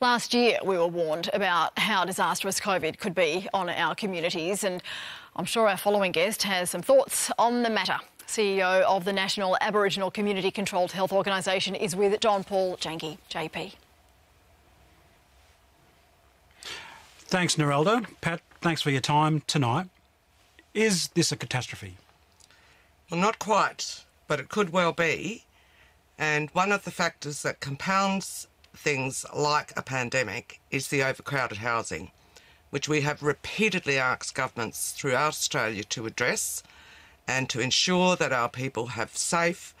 Last year, we were warned about how disastrous COVID could be on our communities, and I'm sure our following guest has some thoughts on the matter. CEO of the National Aboriginal Community Controlled Health Organisation is with John Paul Janke, JP. Thanks, Narelda. Pat, thanks for your time tonight. Is this a catastrophe? Well, not quite, but it could well be. And one of the factors that compounds things like a pandemic is the overcrowded housing, which we have repeatedly asked governments throughout Australia to address and to ensure that our people have safe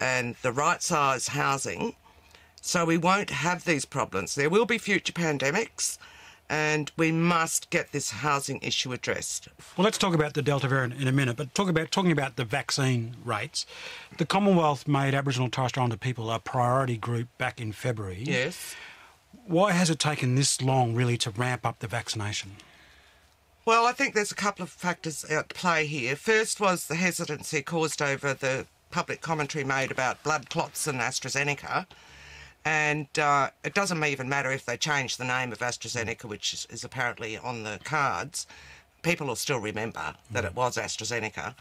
and the right size housing so we won't have these problems. There will be future pandemics and we must get this housing issue addressed. Well, let's talk about the Delta variant in a minute, but talk about talking about the vaccine rates. The Commonwealth made Aboriginal and Torres Strait Islander people a priority group back in February. Yes. Why has it taken this long, really, to ramp up the vaccination? Well, I think there's a couple of factors at play here. First was the hesitancy caused over the public commentary made about blood clots and AstraZeneca. And uh, it doesn't even matter if they change the name of AstraZeneca, which is, is apparently on the cards. People will still remember that it was AstraZeneca.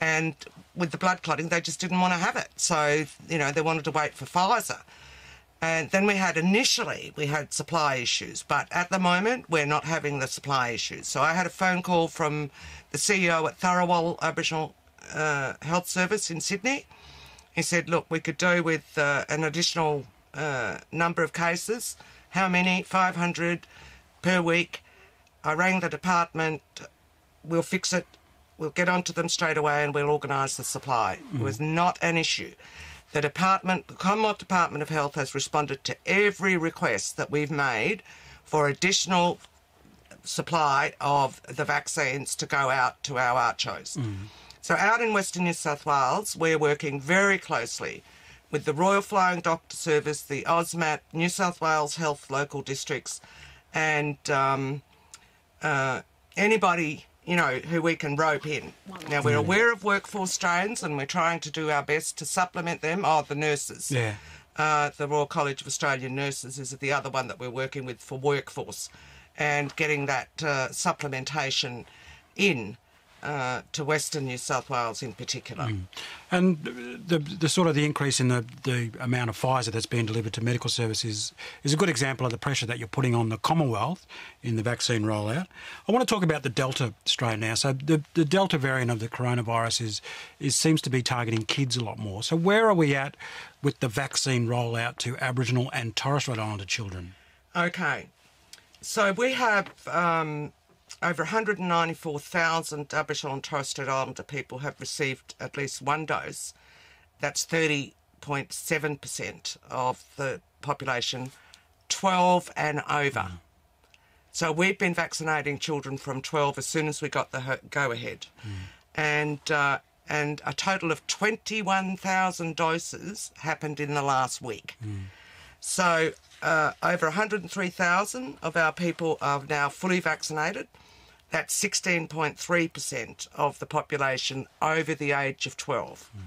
And with the blood clotting, they just didn't want to have it. So, you know, they wanted to wait for Pfizer. And then we had initially, we had supply issues, but at the moment, we're not having the supply issues. So I had a phone call from the CEO at Tharawal Aboriginal uh, Health Service in Sydney. He said, look, we could do with uh, an additional uh, number of cases. How many? 500 per week. I rang the department. We'll fix it. We'll get onto them straight away and we'll organise the supply. Mm. It was not an issue. The department, the Commonwealth Department of Health, has responded to every request that we've made for additional supply of the vaccines to go out to our ACCHOs. Mm. So, out in Western New South Wales, we're working very closely with the Royal Flying Doctor Service, the AUSMAT, New South Wales Health local districts, and um, uh, anybody you know who we can rope in. Now we're aware of workforce strains, and we're trying to do our best to supplement them. Oh, the nurses. Yeah. Uh, the Royal College of Australian Nurses is the other one that we're working with for workforce, and getting that uh, supplementation in uh, to Western New South Wales in particular. Mm. And the, the sort of the increase in the, the amount of Pfizer that's being delivered to medical services is a good example of the pressure that you're putting on the Commonwealth in the vaccine rollout. I want to talk about the Delta strain now. So the, the Delta variant of the coronavirus is, is seems to be targeting kids a lot more. So where are we at with the vaccine rollout to Aboriginal and Torres Strait Islander children? Okay. So we have um, over 194,000 Aboriginal and Torres Strait Islander people have received at least one dose. That's 30.7% of the population, 12 and over. Mm. So we've been vaccinating children from 12 as soon as we got the go ahead. Mm. And, uh, and a total of 21,000 doses happened in the last week. Mm. So uh, over 103,000 of our people are now fully vaccinated. That's 16.3% of the population over the age of 12. Mm.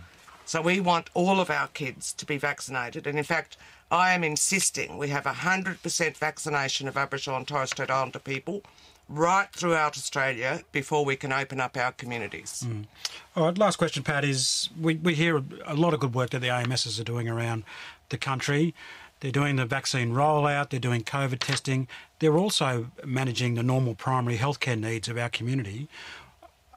So we want all of our kids to be vaccinated. And in fact, I am insisting we have 100% vaccination of Aboriginal and Torres Strait Islander people right throughout Australia before we can open up our communities. Mm. All right, last question, Pat, is we, we hear a lot of good work that the AMSs are doing around the country. They're doing the vaccine rollout, they're doing COVID testing, they're also managing the normal primary healthcare needs of our community.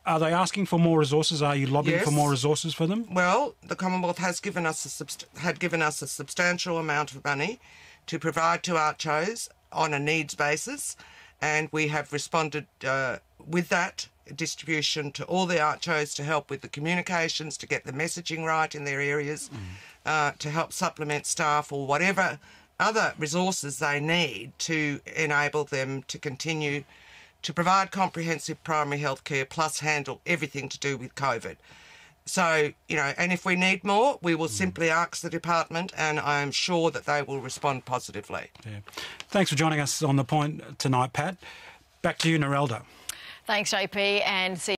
Are they asking for more resources? Are you lobbying yes. for more resources for them? Well, the Commonwealth has given us a subst- had given us a substantial amount of money to provide to ACCHOs on a needs basis, and we have responded uh, with that distribution to all the ACCHOs to help with the communications, to get the messaging right in their areas, mm. uh, to help supplement staff or whatever other resources they need to enable them to continue to provide comprehensive primary health care plus handle everything to do with COVID. So, you know, and if we need more, we will mm. simply ask the department, and I am sure that they will respond positively. Yeah. Thanks for joining us on the point tonight, Pat. Back to you, Narelda. Thanks, JP, and see